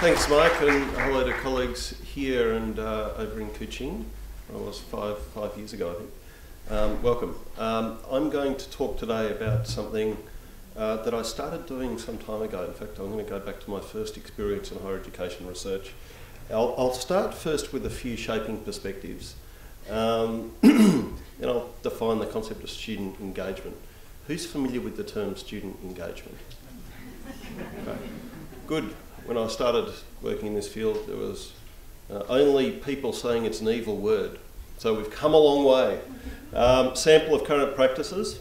Thanks, Mike, and hello to colleagues here and uh, over in Kuching. I was five five years ago, I think. Um, welcome. Um, I'm going to talk today about something uh, that I started doing some time ago. In fact, I'm going to go back to my first experience in higher education research. I'll, I'll start first with a few shaping perspectives, um, and I'll define the concept of student engagement. Who's familiar with the term student engagement? Okay. Good. When I started working in this field, there was uh, only people saying it's an evil word. So we've come a long way. Um, sample of current practices,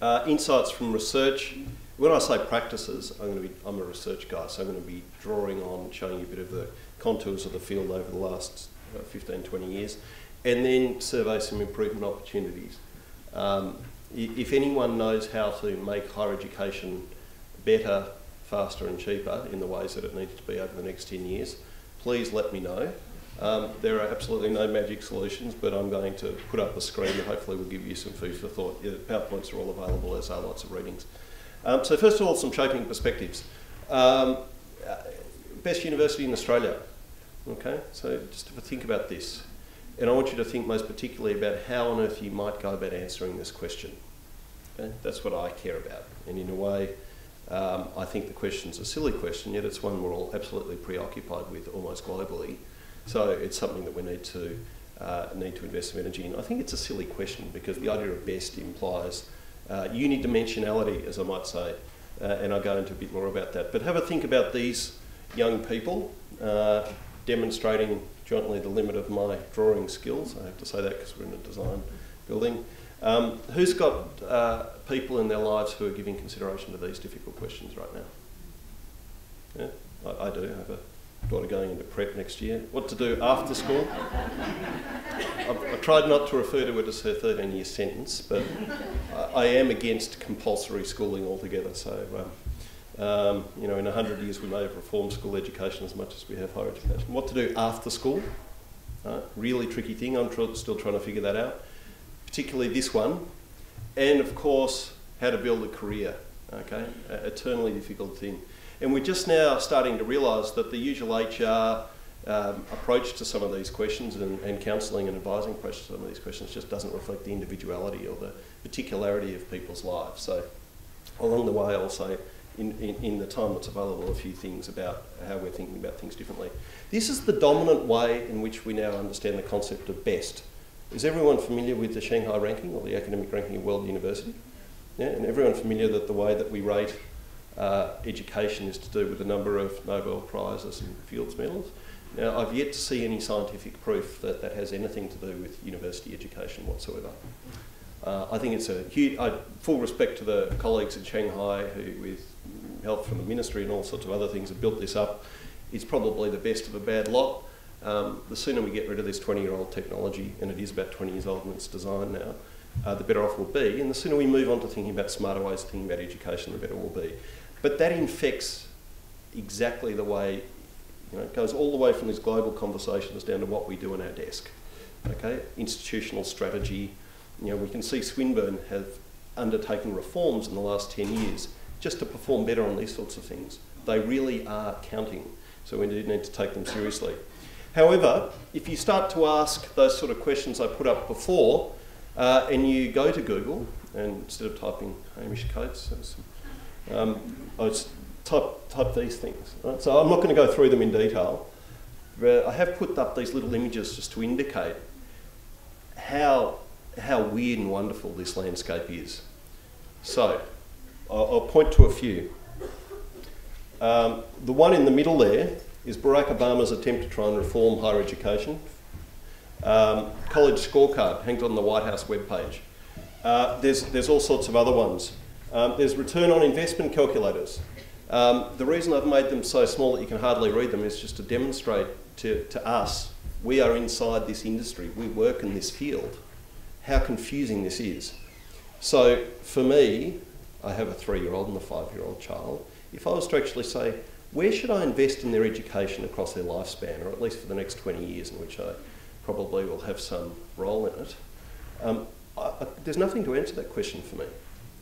uh, insights from research. When I say practices, I'm be I'm a research guy, so I'm going to be drawing on, showing you a bit of the contours of the field over the last uh, 15, 20 years, and then survey some improvement opportunities. Um, if anyone knows how to make higher education better, faster and cheaper in the ways that it needs to be over the next 10 years, please let me know. Um, there are absolutely no magic solutions, but I'm going to put up a screen and hopefully will give you some food for thought. Yeah, PowerPoints are all available, as are lots of readings. Um, so first of all, some shaping perspectives. Um, uh, best university in Australia. Okay, so just think about this. And I want you to think most particularly about how on earth you might go about answering this question. Okay? That's what I care about. And in a way, um, I think the question's a silly question, yet it's one we're all absolutely preoccupied with almost globally. So it's something that we need to uh, need to invest some energy in. I think it's a silly question because the idea of best implies uh, unidimensionality, as I might say, uh, and I'll go into a bit more about that. But have a think about these young people uh, demonstrating jointly the limit of my drawing skills. I have to say that because we're in a design building. Um, who's got uh, people in their lives who are giving consideration to these difficult questions right now? Yeah, I, I do. I have a daughter going into prep next year. What to do after school? I, I tried not to refer to it as her 13 year sentence, but I, I, am against compulsory schooling altogether. So, um, um, you know, in 100 years we may have reformed school education as much as we have higher education. What to do after school? Uh, really tricky thing. I'm tr- still trying to figure that out, particularly this one. And of course, how to build a career. Okay, a eternally difficult thing. And we're just now starting to realise that the usual HR um, approach to some of these questions and, and counselling and advising approach to some of these questions just doesn't reflect the individuality or the particularity of people's lives. So along the way, I'll say in, in, in, the time that's available a few things about how we're thinking about things differently. This is the dominant way in which we now understand the concept of best. Is everyone familiar with the Shanghai ranking or the academic ranking of world university? Yeah, and everyone familiar that the way that we rate uh, education is to do with the number of Nobel Prizes and Fields Medals. Now, I've yet to see any scientific proof that that has anything to do with university education whatsoever. Uh, I think it's a huge, I, full respect to the colleagues in Shanghai who, with help from the ministry and all sorts of other things, have built this up. It's probably the best of a bad lot. Um, the sooner we get rid of this 20 year old technology, and it is about 20 years old in its design now, uh, the better off we'll be. And the sooner we move on to thinking about smarter ways of thinking about education, the better we'll be. But that infects exactly the way, you know, it goes all the way from these global conversations down to what we do in our desk. Okay, institutional strategy. You know, we can see Swinburne have undertaken reforms in the last 10 years just to perform better on these sorts of things. They really are counting, so we need to take them seriously. However, if you start to ask those sort of questions I put up before, uh, and you go to Google, and instead of typing Hamish Coates, um, I just type, type these things. Right? So I'm not going to go through them in detail, but I have put up these little images just to indicate how, how weird and wonderful this landscape is. So I'll, I'll point to a few. Um, the one in the middle there is Barack Obama's attempt to try and reform higher education. Um, college scorecard hangs on the White House webpage. Uh, there's, there's all sorts of other ones. Um, there's return on investment calculators. Um, the reason I've made them so small that you can hardly read them is just to demonstrate to, to us, we are inside this industry, we work in this field, how confusing this is. So for me, I have a three-year-old and a five-year-old child. If I was to actually say, where should I invest in their education across their lifespan, or at least for the next 20 years in which I probably will have some role in it, um, I, I, there's nothing to answer that question for me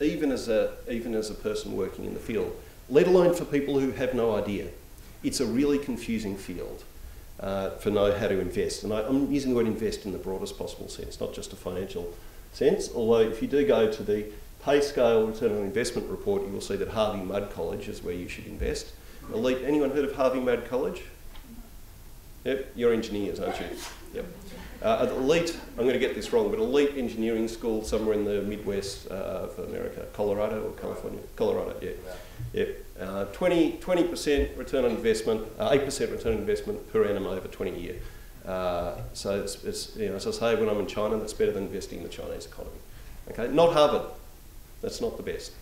even as a, even as a person working in the field, let alone for people who have no idea. it's a really confusing field uh, for know how to invest. And I, am using the word invest in the broadest possible sense, not just a financial sense. Although if you do go to the PayScale return on investment report, you will see that Harvey Mudd College is where you should invest. Elite, anyone heard of Harvey Mudd College? Yep, you're engineers, aren't you? Yep. Uh, elite, I'm going to get this wrong, but elite engineering school somewhere in the Midwest uh, of America, Colorado or California? Colorado, yeah. Yep. Uh, 20, 20% return on investment, uh, 8% return on investment per annum over 20 years. Uh, so it's, it's, you know, as I say, when I'm in China, that's better than investing in the Chinese economy. Okay, not Harvard. That's not the best.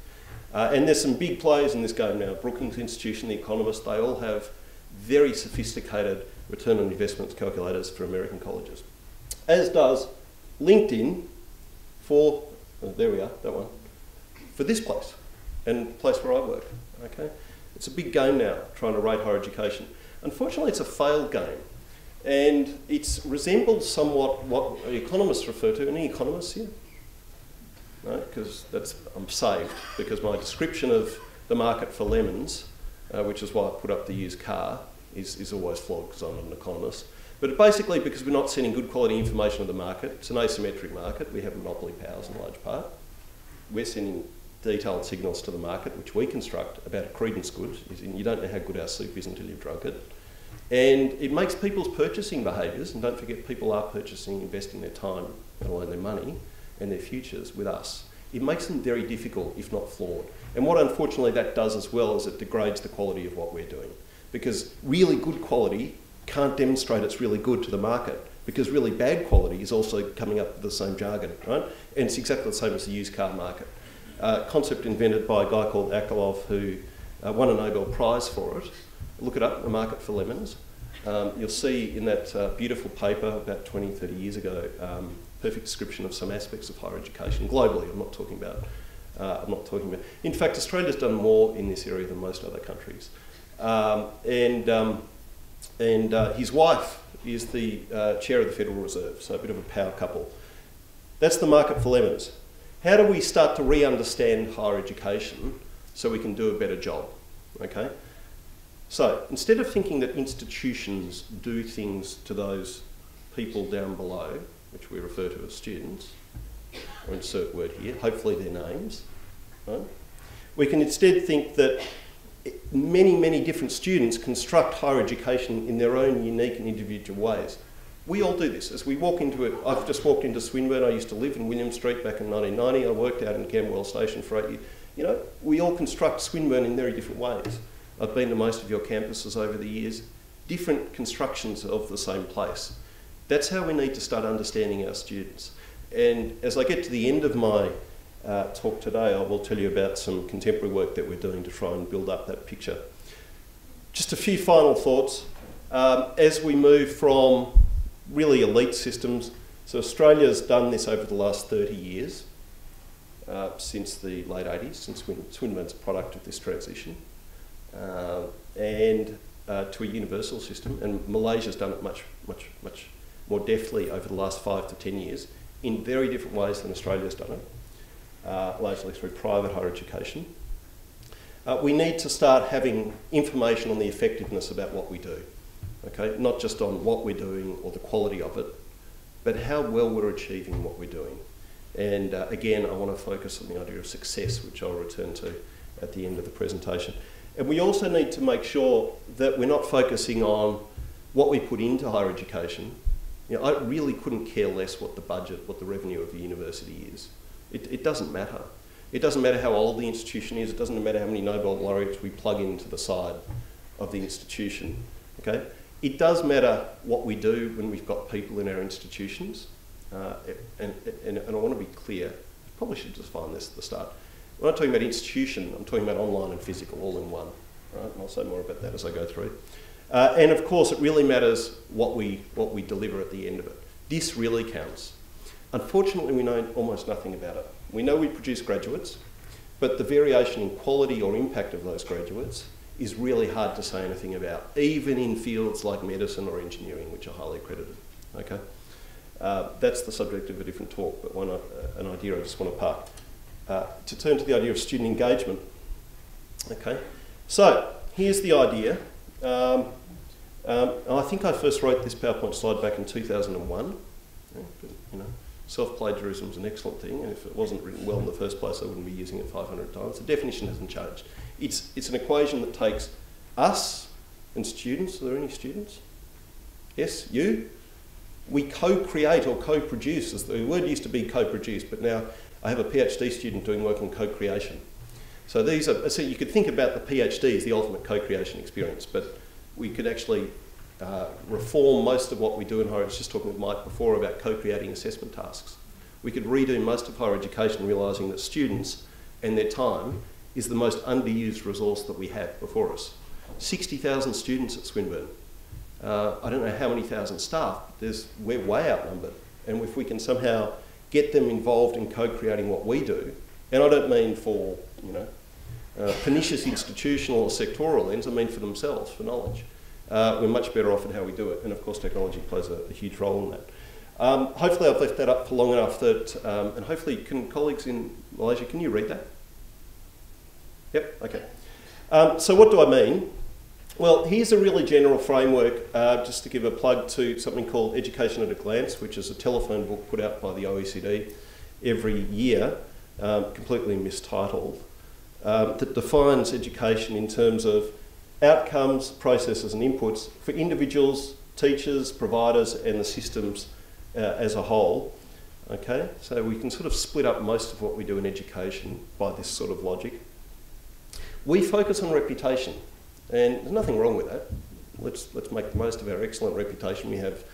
Uh, and there's some big players in this game now. Brookings Institution, The Economist, they all have very sophisticated return on investment calculators for American colleges. As does LinkedIn for, oh, there we are, that one, for this place and the place where I work. Okay? It's a big game now, trying to rate higher education. Unfortunately, it's a failed game. And it resembles somewhat what economists refer to. Any economists here? Because that's I'm saved because my description of the market for lemons, uh, which is why I put up the used car, is, is always flawed because I'm not an economist. But basically, because we're not sending good quality information to the market, it's an asymmetric market. We have monopoly powers in large part. We're sending detailed signals to the market, which we construct about a credence good. You don't know how good our soup is until you've drunk it. And it makes people's purchasing behaviours, and don't forget people are purchasing, investing their time, let alone their money and their futures with us. It makes them very difficult, if not flawed. And what unfortunately that does as well is it degrades the quality of what we're doing. Because really good quality can't demonstrate it's really good to the market because really bad quality is also coming up with the same jargon, right? And it's exactly the same as the used car market uh, concept invented by a guy called Akerlof who uh, won a Nobel Prize for it. Look it up, The Market for Lemons. Um, you'll see in that uh, beautiful paper about 20, 30 years ago, um, perfect description of some aspects of higher education globally. I'm not talking about. Uh, I'm not talking about. In fact, Australia's done more in this area than most other countries. Um, and um, and uh, his wife is the uh, chair of the Federal Reserve, so a bit of a power couple. That's the market for lemons. How do we start to re-understand higher education so we can do a better job? Okay. So instead of thinking that institutions do things to those people down below, which we refer to as students, or insert word here, hopefully their names, right? we can instead think that many, many different students construct higher education in their own unique and individual ways. We all do this. As we walk into it, I've just walked into Swinburne. I used to live in William Street back in 1990. I worked out in Camberwell Station for eight years. You know, we all construct Swinburne in very different ways. I've been to most of your campuses over the years, different constructions of the same place. That's how we need to start understanding our students. And as I get to the end of my uh, talk today, I will tell you about some contemporary work that we're doing to try and build up that picture. Just a few final thoughts. Um, as we move from really elite systems. So Australia's done this over the last 30 years, uh, since the late 80s, since Swinburne's a product of this transition, uh, and uh, to a universal system. And Malaysia's done it much, much, much more deftly over the last five to 10 years in very different ways than Australia's done it, uh, largely through private higher education. Uh, we need to start having information on the effectiveness about what we do okay? Not just on what we're doing or the quality of it, but how well we're achieving what we're doing. And uh, again, I want to focus on the idea of success, which I'll return to at the end of the presentation. And we also need to make sure that we're not focusing on what we put into higher education. You know, I really couldn't care less what the budget, what the revenue of the university is. It, it doesn't matter. It doesn't matter how old the institution is. It doesn't matter how many Nobel laureates we plug into the side of the institution. Okay? it does matter what we do when we've got people in our institutions. Uh, and, and, and, I want to be clear, I probably should define this at the start. When I'm talking about institution, I'm talking about online and physical all in one. Right? And I'll say more about that as I go through. Uh, and of course, it really matters what we, what we deliver at the end of it. This really counts. Unfortunately, we know almost nothing about it. We know we produce graduates, but the variation in quality or impact of those graduates is really hard to say anything about, even in fields like medicine or engineering, which are highly accredited. Okay, uh, that's the subject of a different talk, but one uh, an idea I just want to park. Uh, to turn to the idea of student engagement. Okay, so here's the idea Um, um, I think I first wrote this PowerPoint slide back in 2001. Yeah, but, you know, self-plagiarism is an excellent thing, and if it wasn't written well in the first place, I wouldn't be using it 500 times. The definition hasn't changed. It's, it's an equation that takes us and students. Are there any students? Yes, you? We co-create or co-produce. The word used to be co-produce, but now I have a PhD student doing work on co-creation. So these are, so you could think about the PhD as the ultimate co-creation experience, but we could actually uh, reform most of what we do in higher. I was just talking with Mike before about co-creating assessment tasks. We could redo most of higher education, realising that students and their time is the most underused resource that we have before us. 60,000 students at Swinburne. Uh, I don't know how many thousand staff, but there's, we're way outnumbered. And if we can somehow get them involved in co-creating what we do, and I don't mean for, you know, uh, pernicious institutional or sectoral ends, I mean for themselves, for knowledge. Uh, we're much better off in how we do it, and of course technology plays a, a huge role in that. Um, hopefully I've left that up for long enough that, um, and hopefully can colleagues in Malaysia, can you read that? Yep, okay. Um, so what do I mean? Well, here's a really general framework, uh, just to give a plug to something called Education at a Glance, which is a telephone book put out by the OECD every year, um, completely mistitled, um, that defines education in terms of outcomes, processes and inputs for individuals, teachers, providers and the systems uh, as a whole. Okay, so we can sort of split up most of what we do in education by this sort of logic. We focus on reputation, and there's nothing wrong with that. Let's, let's make the most of our excellent reputation we have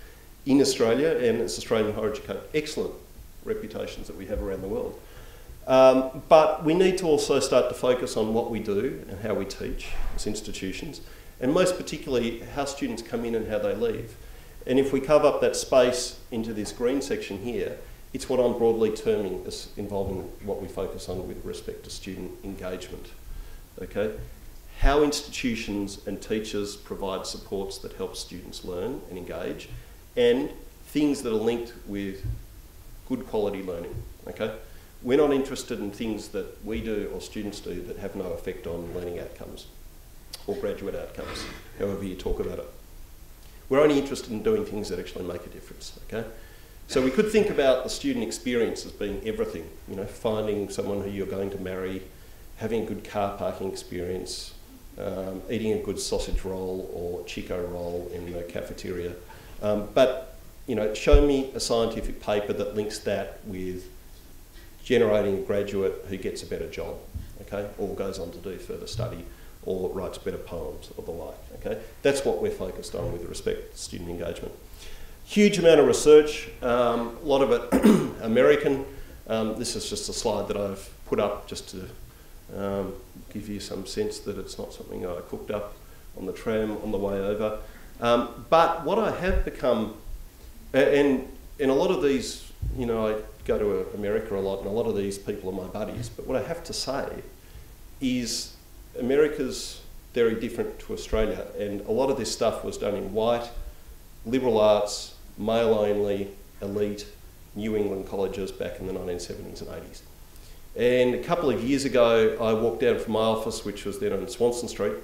in Australia and it's Australian higher education, excellent reputations that we have around the world. Um, but we need to also start to focus on what we do and how we teach as institutions, and most particularly how students come in and how they leave. And if we carve up that space into this green section here, it's what I'm broadly terming as involving what we focus on with respect to student engagement. Okay? How institutions and teachers provide supports that help students learn and engage, and things that are linked with good quality learning. Okay? We're not interested in things that we do or students do that have no effect on learning outcomes or graduate outcomes, however you talk about it. We're only interested in doing things that actually make a difference, okay? So we could think about the student experience as being everything, you know, finding someone who you're going to marry, having a good car parking experience, um, eating a good sausage roll or Chiko roll in the cafeteria. Um, but, you know, show me a scientific paper that links that with generating a graduate who gets a better job, okay, or goes on to do further study or writes better poems or the like, okay. That's what we're focused on with respect to student engagement. Huge amount of research, um, a lot of it American. Um, this is just a slide that I've put up just to um, give you some sense that it's not something I cooked up on the tram on the way over. Um, but what I have become, and in a lot of these, you know, I go to America a lot, and a lot of these people are my buddies. But what I have to say is America's very different to Australia, and a lot of this stuff was done in white, liberal arts, male only, elite New England colleges back in the 1970s and 80s. And a couple of years ago, I walked down from my office, which was then on Swanston Street,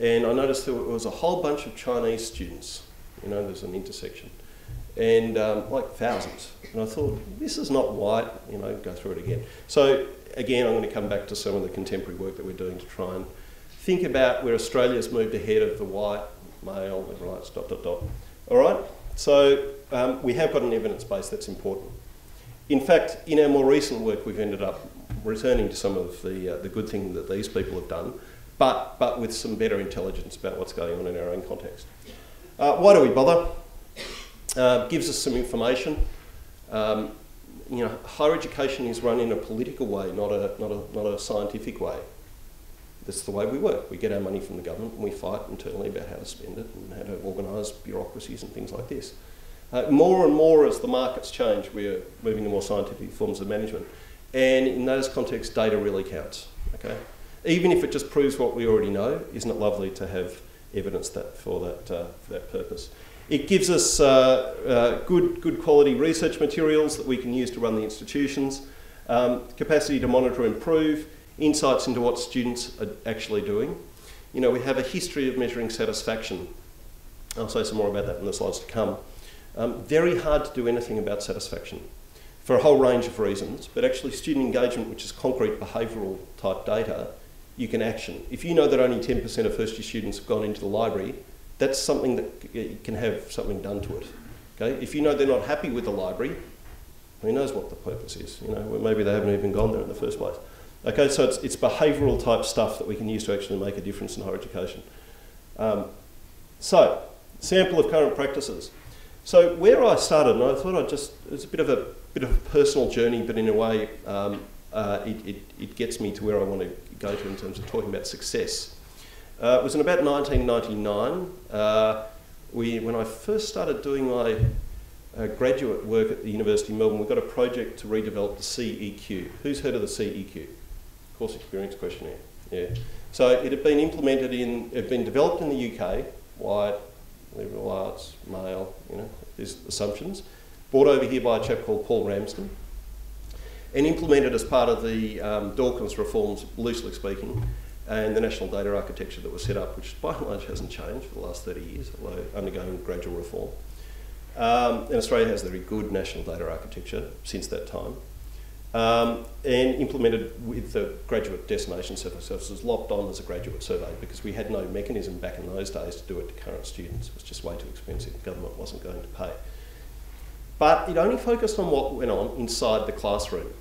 and I noticed there was a whole bunch of Chinese students. You know, there's an intersection and um, like thousands. And I thought, this is not white, you know, go through it again. So again, I'm going to come back to some of the contemporary work that we're doing to try and think about where Australia's moved ahead of the white, male, liberal rights, dot, dot, dot. All right, so um, we have got an evidence base that's important. In fact, in our more recent work, we've ended up returning to some of the, uh, the good thing that these people have done, but, but with some better intelligence about what's going on in our own context. Uh, why do we bother? Uh, gives us some information. Um, you know, higher education is run in a political way, not a, not, a, not a scientific way. That's the way we work. We get our money from the government and we fight internally about how to spend it and how to organise bureaucracies and things like this. Uh, more and more as the markets change, we're moving to more scientific forms of management. And in those contexts, data really counts. Okay? Even if it just proves what we already know, isn't it lovely to have evidence that for, that, uh, for that purpose? It gives us uh, uh, good, good quality research materials that we can use to run the institutions, um, capacity to monitor and improve, insights into what students are actually doing. you know, we have a history of measuring satisfaction. I'll say some more about that in the slides to come. Um, very hard to do anything about satisfaction for a whole range of reasons, but actually student engagement, which is concrete behavioural type data, you can action. If you know that only 10% of first year students have gone into the library, that's something that can have something done to it. Okay? If you know they're not happy with the library, who knows what the purpose is? You know, maybe they haven't even gone there in the first place. Okay, so it's, it's behavioural type stuff that we can use to actually make a difference in higher education. Um, so, sample of current practices. So where I started, and I thought I'd just, it's a bit of a bit of a personal journey, but in a way, um, uh, it, it, it, gets me to where I want to go to in terms of talking about success. Uh, it was in about 1999, uh, we, when I first started doing my uh, graduate work at the University of Melbourne, we got a project to redevelop the CEQ. Who's heard of the CEQ? Course Experience Questionnaire. Yeah. So it had been implemented in, it had been developed in the UK, white, liberal arts, male, you know, these assumptions, brought over here by a chap called Paul Ramsden, and implemented as part of the um, Dawkins reforms, loosely speaking, and the national data architecture that was set up, which by and large hasn't changed for the last 30 years, although undergoing gradual reform. Um, and Australia has a very good national data architecture since that time. Um, and implemented with the graduate destination survey services locked on as a graduate survey because we had no mechanism back in those days to do it to current students. It was just way too expensive. The government wasn't going to pay. But it only focused on what went on inside the classroom.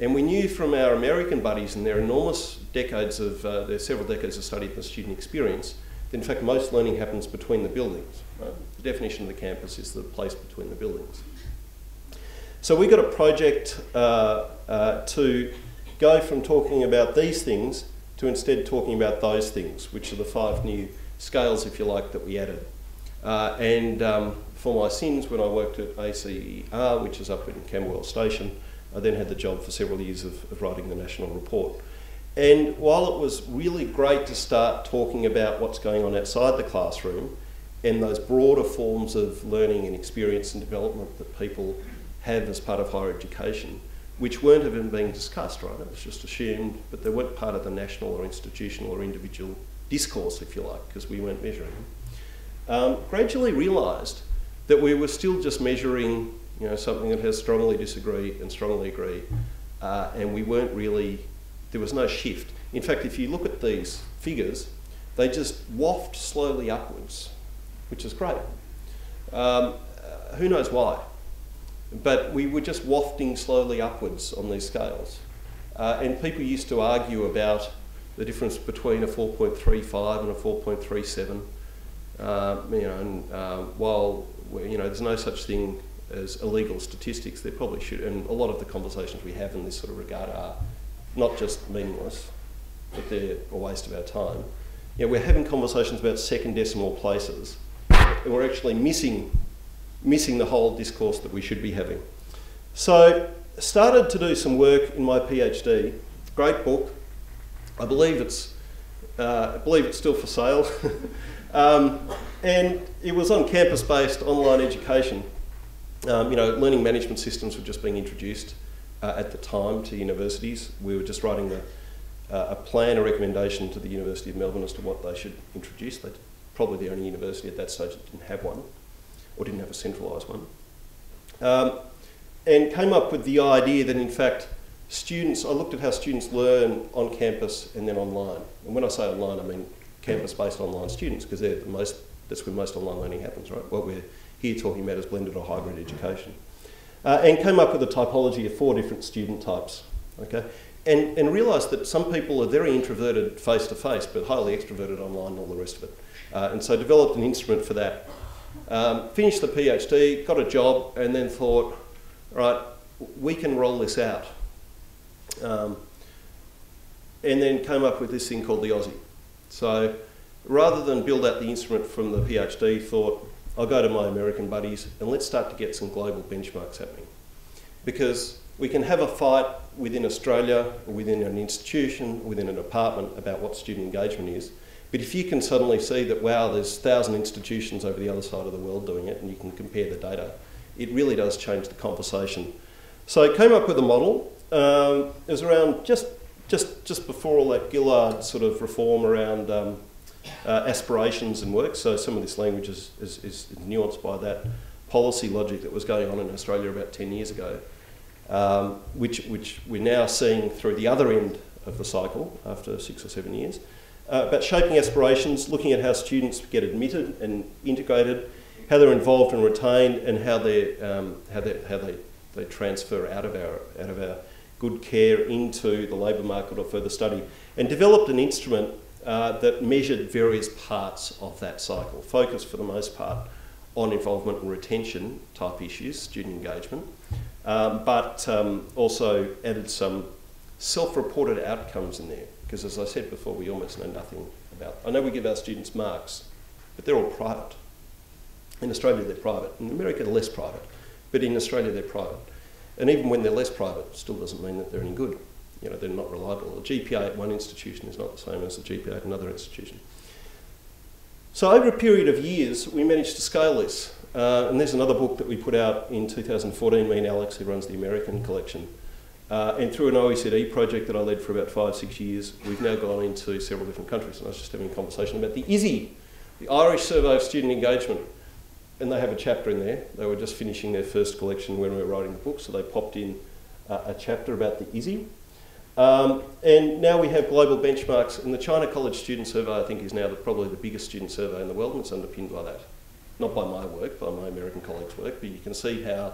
And we knew from our American buddies and their enormous decades of, uh, their several decades of study of the student experience, that in fact most learning happens between the buildings. Right? The definition of the campus is the place between the buildings. So we got a project uh, uh, to go from talking about these things to instead talking about those things, which are the five new scales, if you like, that we added. Uh, and um, for my sins, when I worked at ACER, which is up in Camberwell Station, I then had the job for several years of, of writing the national report. And while it was really great to start talking about what's going on outside the classroom and those broader forms of learning and experience and development that people have as part of higher education, which weren't even being discussed, right? It was just assumed, but they weren't part of the national or institutional or individual discourse, if you like, because we weren't measuring them. Um, gradually realised that we were still just measuring, you know, something that has strongly disagree and strongly agree, uh, and we weren't really. There was no shift. In fact, if you look at these figures, they just waft slowly upwards, which is great. Um, uh, who knows why? But we were just wafting slowly upwards on these scales. Uh, and people used to argue about the difference between a 4.35 and a 4.37. Uh, you know, and uh, while you know there's no such thing as illegal statistics, there probably should. And a lot of the conversations we have in this sort of regard are not just meaningless, but they're a waste of our time. You know, we're having conversations about second decimal places, and we're actually missing missing the whole discourse that we should be having. So, started to do some work in my PhD. Great book. I believe it's, uh, I believe it's still for sale. um, and it was on campus-based online education. Um, you know, learning management systems were just being introduced uh, at the time to universities. We were just writing the, uh, a plan, a recommendation to the University of Melbourne as to what they should introduce. They're probably the only university at that stage that didn't have one or didn't have a centralised one, um, and came up with the idea that in fact students, I looked at how students learn on campus and then online. And when I say online, I mean campus-based online students because they're the most, that's where most online learning happens, right? What we're here talking about is blended or hybrid education. Uh, and came up with a typology of four different student types, okay? And, and realised that some people are very introverted face-to-face, but highly extroverted online and all the rest of it. Uh, and so developed an instrument for that. Um, finished the PhD, got a job, and then thought, right, we can roll this out. Um, and then came up with this thing called the AUSSE. So rather than build out the instrument from the PhD, thought, I'll go to my American buddies and let's start to get some global benchmarks happening. Because we can have a fight within Australia, within an institution, within a department about what student engagement is, but if you can suddenly see that, wow, there's 1,000 institutions over the other side of the world doing it, and you can compare the data, it really does change the conversation. So I came up with a model. Um, it was around just, just, just before all that Gillard sort of reform around um, uh, aspirations and work. So some of this language is, is, is nuanced by that policy logic that was going on in Australia about 10 years ago, um, which, which we're now seeing through the other end of the cycle after six or seven years. Uh, about shaping aspirations, looking at how students get admitted and integrated, how they're involved and retained, and how, they um, how, they, how they, they transfer out of, our, out of our good care into the labour market or further study, and developed an instrument uh, that measured various parts of that cycle, focused for the most part on involvement and retention type issues, student engagement, um, but um, also added some self-reported outcomes in there. Because as I said before, we almost know nothing about. I know we give our students marks, but they're all private. In Australia, they're private. In America, they're less private, but in Australia, they're private. And even when they're less private, still doesn't mean that they're any good. You know, they're not reliable. A GPA at one institution is not the same as a GPA at another institution. So over a period of years, we managed to scale this. Uh, and there's another book that we put out in 2014, me and Alex, who runs the American collection. Uh, and through an OECD project that I led for about five, six years, we've now gone into several different countries. And I was just having a conversation about the ISSE, the Irish Survey of Student Engagement. And they have a chapter in there. They were just finishing their first collection when we were writing the book, so they popped in uh, a chapter about the ISSE. Um, and now we have global benchmarks, and the China College Student Survey, I think, is now the, probably the biggest student survey in the world, and it's underpinned by that. Not by my work, by my American colleagues' work, but you can see how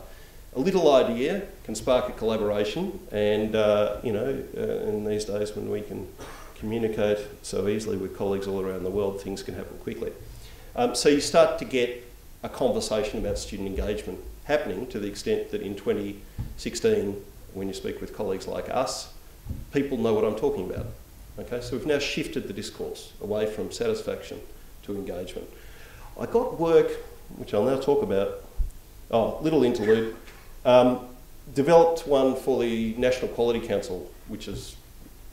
a little idea can spark a collaboration, and uh, you know, uh, in these days when we can communicate so easily with colleagues all around the world, things can happen quickly. Um, so you start to get a conversation about student engagement happening to the extent that in 2016, when you speak with colleagues like us, people know what I'm talking about. Okay, so we've now shifted the discourse away from satisfaction to engagement. I got work, which I'll now talk about. Oh, little interlude. Um, developed one for the National Quality Council, which is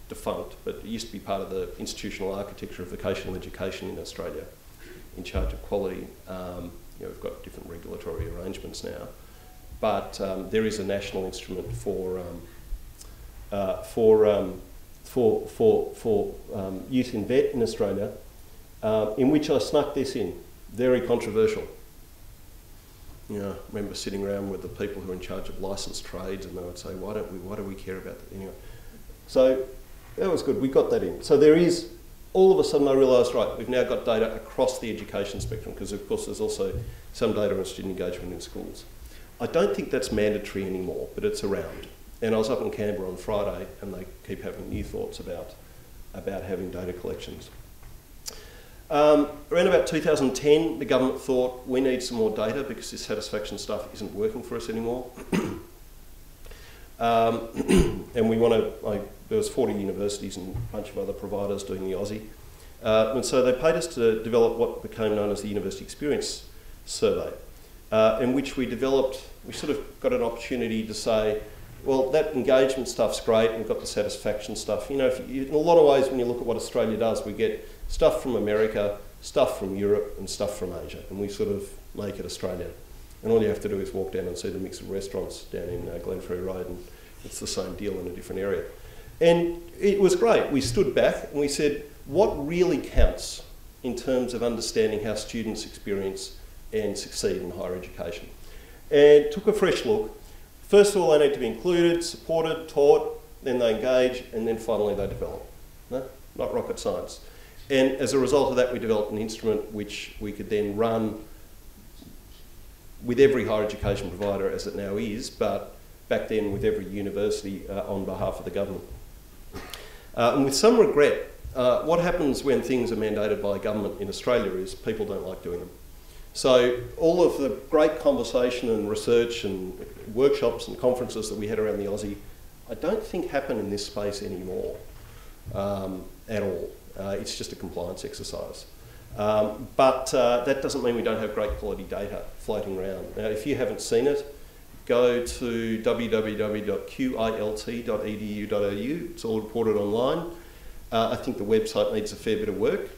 defunct, but it used to be part of the institutional architecture of vocational education in Australia, in charge of quality. Um, you know, we've got different regulatory arrangements now, but um, there is a national instrument for um, uh, for, um, for, for, for um, youth in VET in Australia, uh, in which I snuck this in. Very controversial. You know, I remember sitting around with the people who are in charge of licensed trades and they would say, why don't we, why do we care about that? Anyway, so that was good. We got that in. So there is, all of a sudden I realised, right, we've now got data across the education spectrum because of course there's also some data on student engagement in schools. I don't think that's mandatory anymore, but it's around. And I was up in Canberra on Friday, and they keep having new thoughts about, about having data collections. Um, around about 2010, the government thought we need some more data because this satisfaction stuff isn't working for us anymore. um, and we want to, like, there was 40 universities and a bunch of other providers doing the AUSSE. Uh, and so they paid us to develop what became known as the University Experience Survey, uh, in which we developed, we sort of got an opportunity to say, well, that engagement stuff's great. We've got the satisfaction stuff. You know, you, in a lot of ways, when you look at what Australia does, we get stuff from America, stuff from Europe, and stuff from Asia, and we sort of make it Australian. And all you have to do is walk down and see the mix of restaurants down in uh, Glenferrie Road, and it's the same deal in a different area. And it was great. We stood back and we said, what really counts in terms of understanding how students experience and succeed in higher education? And took a fresh look First of all, they need to be included, supported, taught, then they engage, and then finally they develop. No? Not rocket science. And as a result of that, we developed an instrument which we could then run with every higher education provider as it now is, but back then with every university uh, on behalf of the government. Uh, and with some regret, uh, what happens when things are mandated by government in Australia is people don't like doing them. So all of the great conversation and research and workshops and conferences that we had around the AUSSE, I don't think happen in this space anymore um, at all. Uh, it's just a compliance exercise. Um, but uh, that doesn't mean we don't have great quality data floating around. Now, if you haven't seen it, go to www.qilt.edu.au. It's all reported online. Uh, I think the website needs a fair bit of work.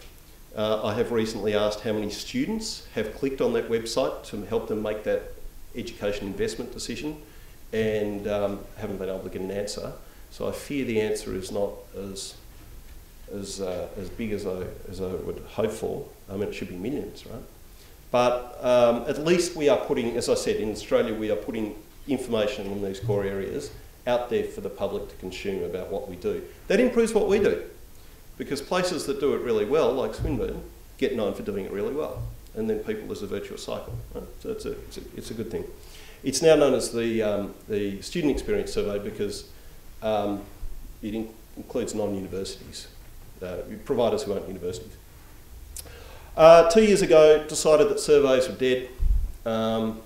Uh, I have recently asked how many students have clicked on that website to help them make that education investment decision and um, haven't been able to get an answer. So I fear the answer is not as, as, uh, as big as I, as I would hope for. I mean, it should be millions, right? But um, at least we are putting, as I said, in Australia, we are putting information in these core areas out there for the public to consume about what we do. That improves what we do because places that do it really well, like Swinburne, get known for doing it really well. And then people, there's a virtuous cycle. Right? So it's a, it's, a, it's a good thing. It's now known as the, um, the Student Experience Survey because um, it in includes non-universities, uh, providers who aren't universities. Uh, two years ago, decided that surveys were dead. Um,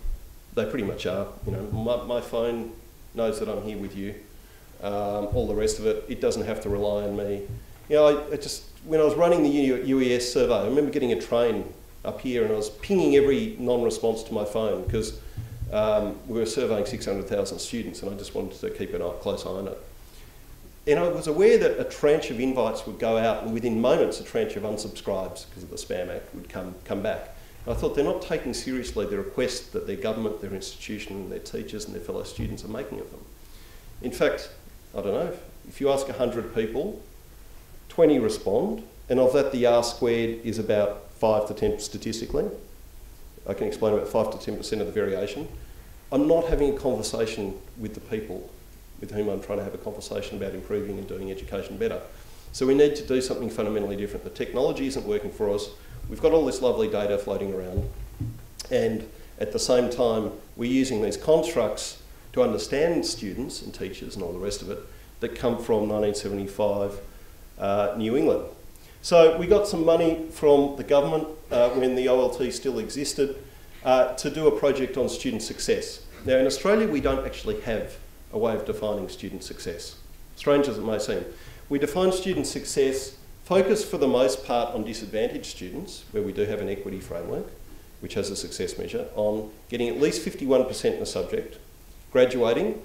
they pretty much are. You know, my, my, phone knows that I'm here with you. Um, all the rest of it, it doesn't have to rely on me. You know, I, I just when I was running the UES survey, I remember getting a train up here and I was pinging every non-response to my phone because um, we were surveying 600,000 students and I just wanted to keep a close eye on it. And I was aware that a tranche of invites would go out and within moments a tranche of unsubscribes because of the Spam Act would come, come back. And I thought they're not taking seriously the request that their government, their institution, their teachers and their fellow students are making of them. In fact, I don't know, if you ask 100 people, 20 respond, and of that the R squared is about 5 to 10 statistically. I can explain about 5 to 10% of the variation. I'm not having a conversation with the people with whom I'm trying to have a conversation about improving and doing education better. So we need to do something fundamentally different. The technology isn't working for us. We've got all this lovely data floating around. And at the same time, we're using these constructs to understand students and teachers and all the rest of it that come from 1975 uh, New England. So we got some money from the government uh, when the OLT still existed uh, to do a project on student success. Now in Australia we don't actually have a way of defining student success. Strange as it may seem. We define student success focused for the most part on disadvantaged students, where we do have an equity framework, which has a success measure, on getting at least 51% in a subject, graduating,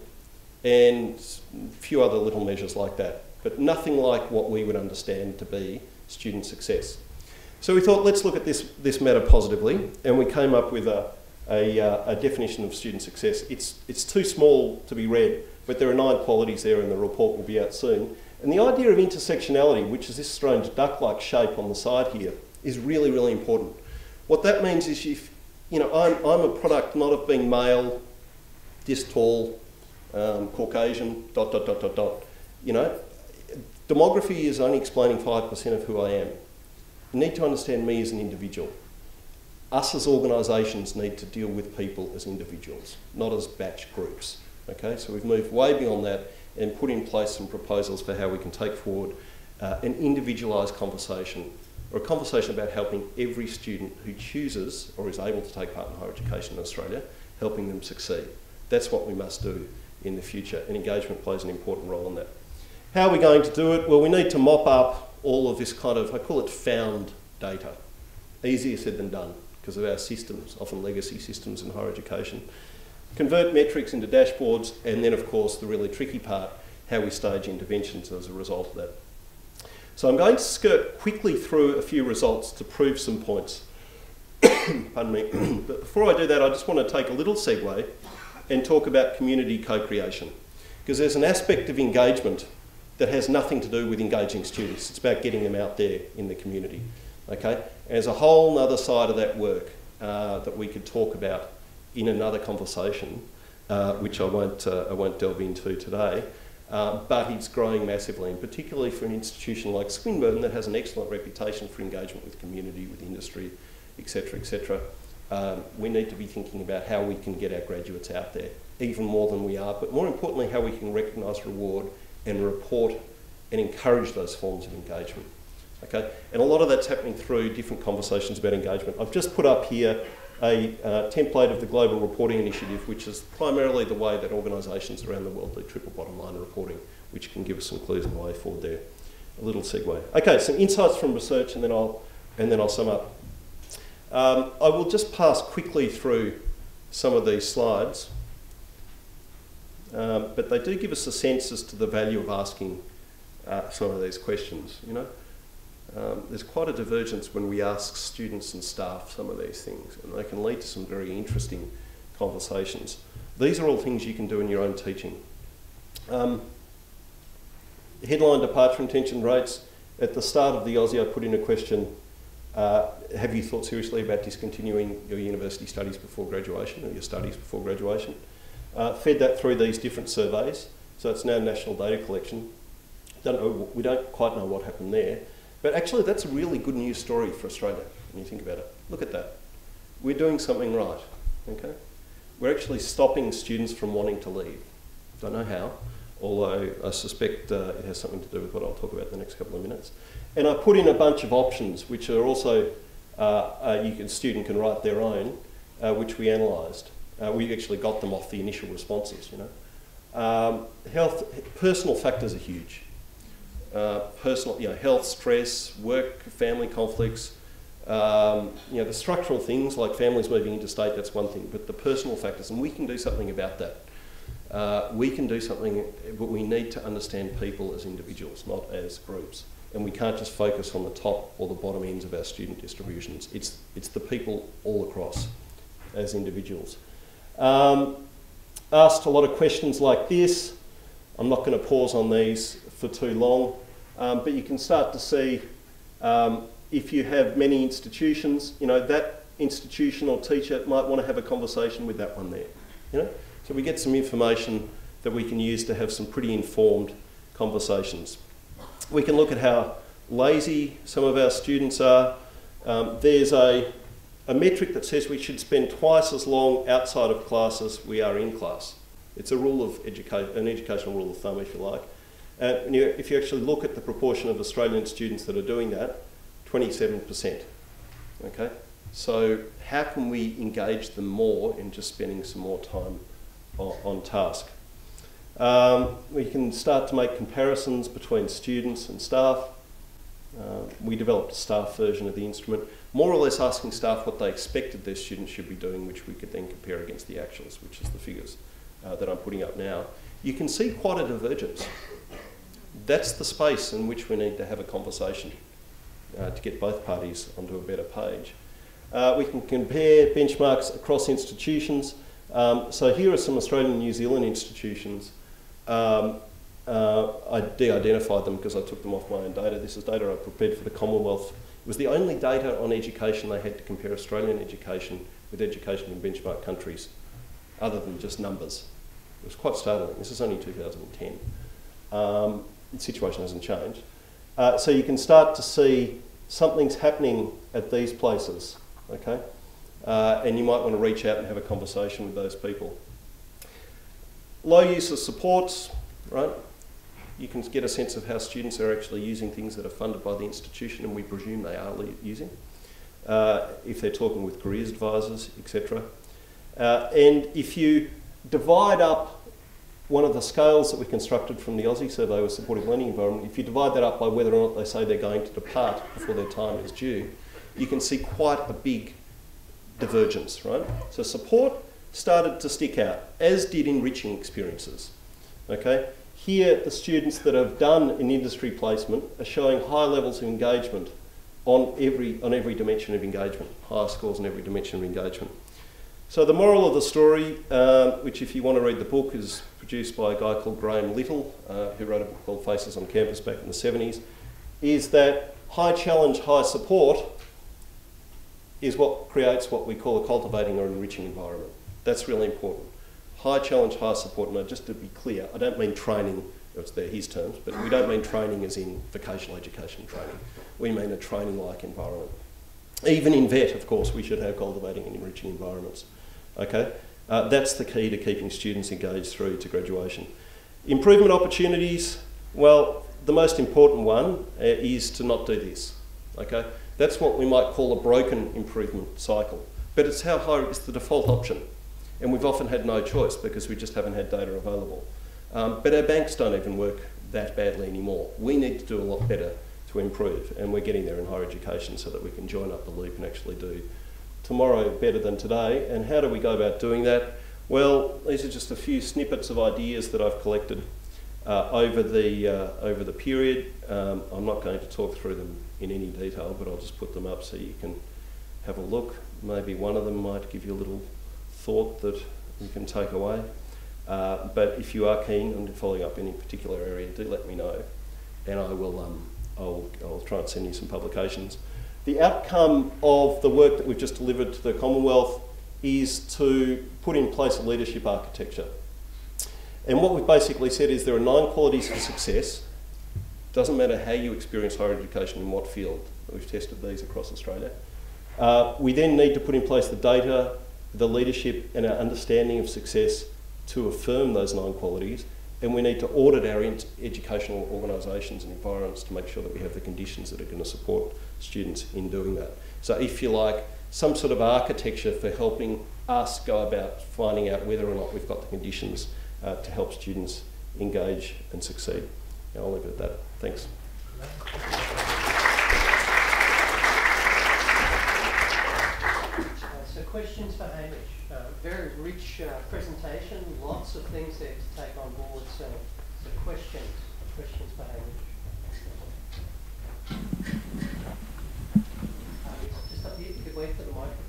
and a few other little measures like that, but nothing like what we would understand to be student success. So we thought, let's look at this, this matter positively, and we came up with a, a, uh, a, definition of student success. It's, it's too small to be read, but there are nine qualities there and the report will be out soon. And the idea of intersectionality, which is this strange duck-like shape on the side here, is really, really important. What that means is if, you know, I'm, I'm a product not of being male, this tall, um, Caucasian, dot, dot, dot, dot, dot. You know, demography is only explaining 5% of who I am. You need to understand me as an individual us as organisations need to deal with people as individuals, not as batch groups. Okay, so we've moved way beyond that and put in place some proposals for how we can take forward uh, an individualised conversation or a conversation about helping every student who chooses or is able to take part in higher education in Australia, helping them succeed. That's what we must do in the future, and engagement plays an important role in that. How are we going to do it? Well, we need to mop up all of this kind of, I call it found data. Easier said than done because of our systems, often legacy systems in higher education. Convert metrics into dashboards, and then, of course, the really tricky part, how we stage interventions as a result of that. So I'm going to skirt quickly through a few results to prove some points. Pardon me. but before I do that, I just want to take a little segue and talk about community co-creation. Because there's an aspect of engagement that has nothing to do with engaging students. It's about getting them out there in the community. Okay? There's a whole other side of that work uh, that we could talk about in another conversation, uh, which I won't, uh, I won't delve into today. Uh, but it's growing massively, and particularly for an institution like Swinburne that has an excellent reputation for engagement with community, with industry, etc., etc. Um, we need to be thinking about how we can get our graduates out there, even more than we are, but more importantly, how we can recognise, reward, and report and encourage those forms of engagement. Okay? And a lot of that's happening through different conversations about engagement. I've just put up here a uh, template of the Global Reporting Initiative, which is primarily the way that organisations around the world do triple bottom line reporting, which can give us some clues on the way forward there. A little segue. Okay, some insights from research, and then I'll and then I'll sum up. Um, I will just pass quickly through some of these slides, um, but they do give us a sense as to the value of asking uh, some of these questions. You know, um, there's quite a divergence when we ask students and staff some of these things, and they can lead to some very interesting conversations. These are all things you can do in your own teaching. Um, headline departure intention rates, At the start of the AUSSE, I put in a question, uh, have you thought seriously about discontinuing your university studies before graduation or your studies before graduation? Uh, fed that through these different surveys, so it's now national data collection. Don't know, we don't quite know what happened there, but actually that's a really good news story for Australia when you think about it. Look at that. We're doing something right, okay? We're actually stopping students from wanting to leave. Don't know how, although I suspect uh, it has something to do with what I'll talk about in the next couple of minutes. And I put in a bunch of options, which are also, uh, uh, you can, student can write their own, uh, which we analysed. Uh, we actually got them off the initial responses, you know. Um, health, personal factors are huge. Uh, personal, you know, health, stress, work, family conflicts, um, you know, the structural things like families moving interstate, that's one thing, but the personal factors, and we can do something about that. Uh, we can do something, but we need to understand people as individuals, not as groups. And we can't just focus on the top or the bottom ends of our student distributions. It's, it's the people all across as individuals. Um, asked a lot of questions like this. I'm not going to pause on these for too long, um, but you can start to see um, if you have many institutions, you know, that institution or teacher might want to have a conversation with that one there, you know. So we get some information that we can use to have some pretty informed conversations. We can look at how lazy some of our students are. Um, there's a, a metric that says we should spend twice as long outside of class as we are in class. It's a rule of an educational rule of thumb, if you like. And if you actually look at the proportion of Australian students that are doing that, 27%. Okay? So, how can we engage them more in just spending some more time on, on task. Um, we can start to make comparisons between students and staff. Uh, we developed a staff version of the instrument, more or less asking staff what they expected their students should be doing, which we could then compare against the actuals, which is the figures uh, that I'm putting up now. You can see quite a divergence. That's the space in which we need to have a conversation uh, to get both parties onto a better page. Uh, we can compare benchmarks across institutions. Um, so here are some Australian and New Zealand institutions. Um, uh, I de-identified them because I took them off my own data. This is data I prepared for the Commonwealth. It was the only data on education they had to compare Australian education with education in benchmark countries, other than just numbers. It was quite startling. This is only 2010. Um, the situation hasn't changed. Uh, so you can start to see something's happening at these places, okay? uh, and you might want to reach out and have a conversation with those people. Low use of supports, right? You can get a sense of how students are actually using things that are funded by the institution, and we presume they are using. Uh, if they're talking with careers advisors, etc. Uh, and if you divide up one of the scales that we constructed from the AUSSE survey with supportive learning environment, if you divide that up by whether or not they say they're going to depart before their time is due, you can see quite a big divergence, right? So support started to stick out, as did enriching experiences. Okay? Here, the students that have done an industry placement are showing high levels of engagement on every, on every dimension of engagement, higher scores on every dimension of engagement. So the moral of the story, uh, which if you want to read the book, is produced by a guy called Graham Little, uh, who wrote a book called Faces on Campus back in the 70s, is that high challenge, high support is what creates what we call a cultivating or enriching environment. That's really important. High challenge, high support. and just to be clear, I don't mean training, it's there his terms, but we don't mean training as in vocational education training. We mean a training like environment. Even in VET, of course, we should have cultivating and enriching environments. Okay? Uh, that's the key to keeping students engaged through to graduation. Improvement opportunities, well, the most important one uh, is to not do this. Okay? That's what we might call a broken improvement cycle. But it's how high it's the default option. And we've often had no choice because we just haven't had data available. Um, but our banks don't even work that badly anymore. We need to do a lot better to improve, and we're getting there in higher education so that we can join up the loop and actually do tomorrow better than today. And how do we go about doing that? Well, these are just a few snippets of ideas that I've collected uh, over the uh, over the period. Um, I'm not going to talk through them in any detail, but I'll just put them up so you can have a look. Maybe one of them might give you a little thought that you can take away. Uh, but if you are keen on following up any particular area, do let me know, and I will um, I'll, I'll try and send you some publications. The outcome of the work that we've just delivered to the Commonwealth is to put in place a leadership architecture. And what we've basically said is there are nine qualities for success. Doesn't matter how you experience higher education in what field. We've tested these across Australia. Uh, we then need to put in place the data, the leadership, and our understanding of success to affirm those nine qualities. And we need to audit our educational organisations and environments to make sure that we have the conditions that are going to support students in doing that. So, if you like, some sort of architecture for helping us go about finding out whether or not we've got the conditions uh, to help students engage and succeed. I'll leave it at that. Thanks. so questions for Hamish. Uh, very rich uh, presentation, lots of things there to take on board. So, so questions, questions for Hamish. Uh, just up here, you could wait for the microphone.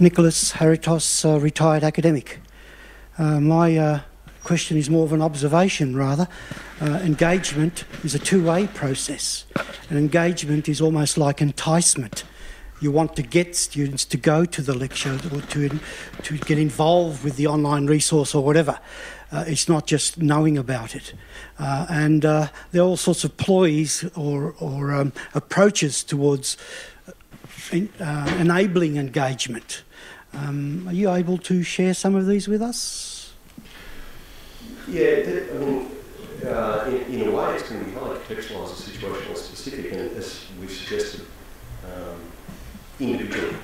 Nicholas Haritos, uh, retired academic. Uh, my uh, question is more of an observation, rather. Uh, engagement is a two way process, and engagement is almost like enticement. You want to get students to go to the lecture or to, to get involved with the online resource or whatever. Uh, it's not just knowing about it. Uh, and uh, there are all sorts of ploys or, or um, approaches towards enabling engagement. Um, are you able to share some of these with us? Yeah, I mean, uh, in, in, a way, it's going to be highly contextualised and situational specific, and as we've suggested, um, individual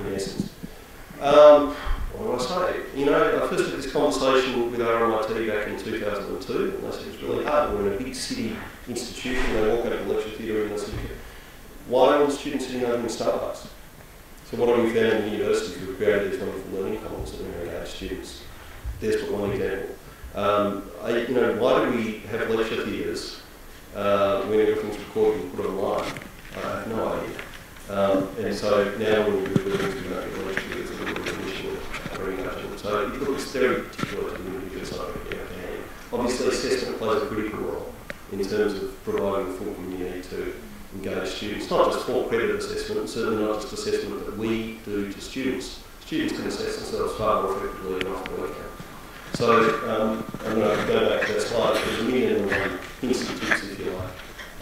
in essence. Um, what I say? You know, I first had this conversation with RMIT back in 2002, and I said it's really hard. We're in a big city institution, they walk out of the lecture theatre and they said, why are all the students sitting over in Starbucks? So what we found in universities? We've created these wonderful learning commons that we engage students. There's but one example. Um, I, you know, why do we have lecture theatres uh, when everything's recorded and put online? I have no idea. Um, and so now when we do buildings, we the lecture theatres a little bit of initial engagement. So it looks very particular to the individual side of the. Obviously, assessment plays a critical role in terms of providing the full community to engage students, not just for credit assessment, certainly not just assessment that we do to students. Students can assess themselves far more effectively than off the work So, um, I'm going to go back to that slide. There's a million and one institutes, if you like.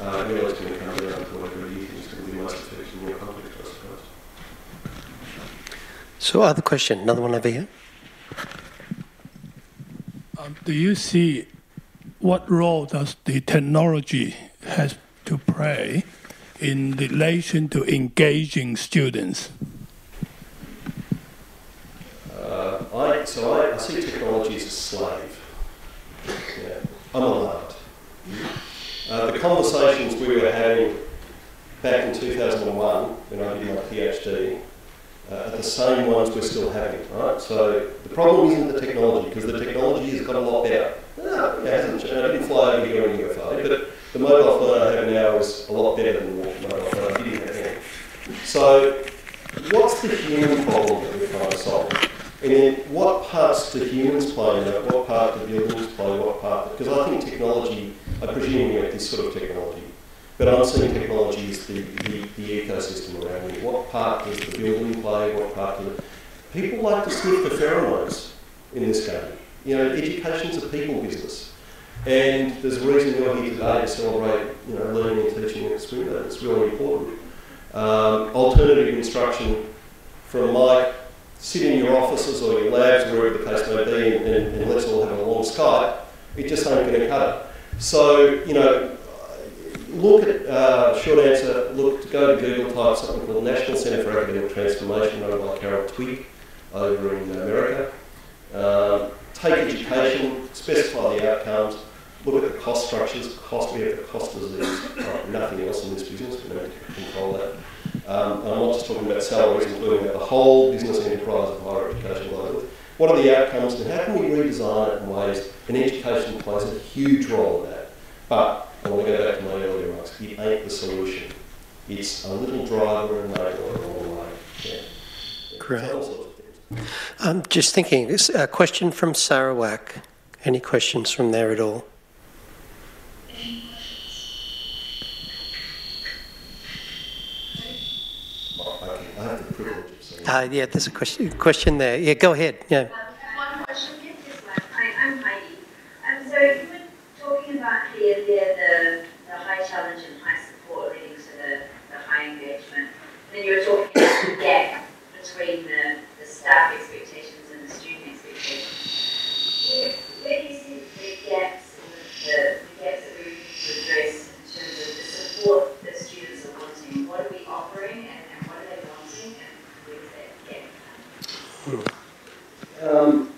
Uh, really it's going to come down to whatever you think is going to be most effective in your context, I suppose. So, other question, another one over here. Um, do you see what role does the technology has to play in relation to engaging students? Uh, I, so I, I, see technology as a slave. Yeah. I'm alarmed. Uh, the conversations we were having back in 2001 when I did my PhD uh, are the same ones we're still having, right? So the problem isn't the technology because the technology has got a lot better. No, it hasn't. I didn't fly over here on UFO, but the mobile phone now is a lot better than phone I did have then. So, what's the human problem that we're trying to solve? And then what parts do humans play in that? What part do buildings play? What part? Because I think technology, I presume you have this sort of technology, but I'm seeing technology as the, the, the ecosystem around me. What part does the building play? What part do the... People like to sniff the pheromones in this game. You know, education's a people business. And there's a reason you're here today to celebrate you know, learning and teaching at Swinburne. It's really important. Um, alternative instruction from Mike, sit in your offices or your labs, wherever the case may be, and, and, and let's all have a long Skype, it just ain't going to cut it. So, you know, look at, uh, short answer, look, go to Google, type something called National Centre for Academic Transformation, run by Carol Twigg over in America. Uh, take education, specify the outcomes, look at the cost structures. Cost, we have the cost as uh, nothing else in this business. We to control that. Um, and I'm not just talking about salaries, including the whole business enterprise of higher education globally. What are the outcomes and how can we redesign it in ways? And education plays a huge role in that. But I want to go back to my earlier remarks. It ain't the solution. It's a little driver and go all the way. Yeah. Yeah. Great. So all sorts of things. I'm just thinking, this- a question from Sarawak. Any questions from there at all? Okay, I have the privilege of seeing. Uh, yeah, there's a question, question there. Yeah, go ahead. Yeah. One question, yes, yes, ma'am. Hi, I'm Heidi. Um, so you were talking about here, there, the, the high challenge and high support leading to the, the high engagement. Then you were talking about the gap between the, the staff expectations and the student expectations. Where, where do you see the gaps, and the, the gaps that we need to address in terms of the support that students are wanting? What are we offering and, and what are they wanting and where does that gap come? Um,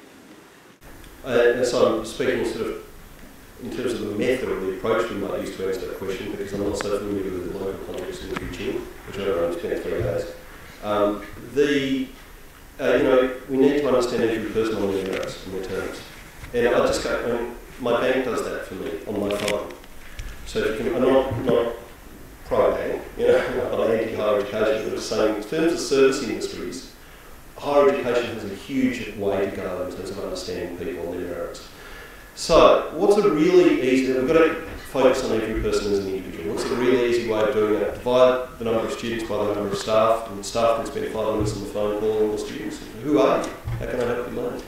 uh, and so I'm speaking sort of in terms of the method or the approach we might use to answer that question because I'm not so familiar with the local context in Kuching, which I only spent three days. Um, the, uh, you know, we need to understand every person on their merits and their terms. And I just go, I mean, my bank does that for me on my phone. So if you can, I'm not, not pro-bank, you know, I'm not anti-higher education, but just saying in terms of service industries, higher education has a huge way to go in terms understanding people and their merits. So, what's a really easy, we've got to focus on every person as an individual. What's a really easy way of doing that? Divide the number of students by the number of staff, and staff can spend five minutes on the phone calling all the students. Who are you? How can I help you learn?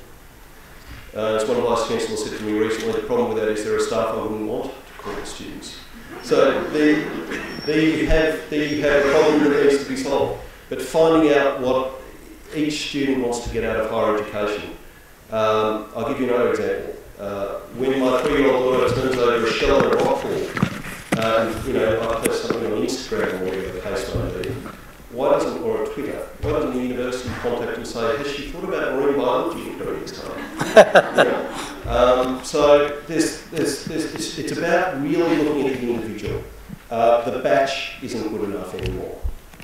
Uh, as one of the vice chancellor said to me recently, the problem with that is there are staff I wouldn't want to call the students. So there, there you have there you have a problem that needs to be solved. But finding out what each student wants to get out of higher education. Um, I'll give you another example. Uh, when my three-year-old daughter turns over a shell in a rock pool, um, you know, I post something on Instagram or whatever the case may be. Why doesn't, or Twitter, why doesn't the university contact and say, has she thought about marine biology during this time? You know, um, so there's, there's, there's, it's, it's about really looking at the individual. Uh, the batch isn't good enough anymore.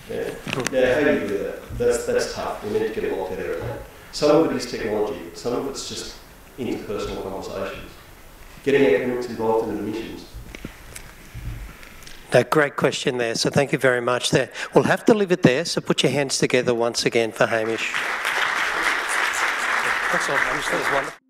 Yeah. Now, how do you do that? That's, that's tough. We need to get a lot better at that. Some of it is technology, some of it's just interpersonal conversations. Getting academics involved in admissions. No, great question there. So thank you very much there. We'll have to leave it there. So put your hands together once again for Hamish. That's all. Hamish. That was wonderful.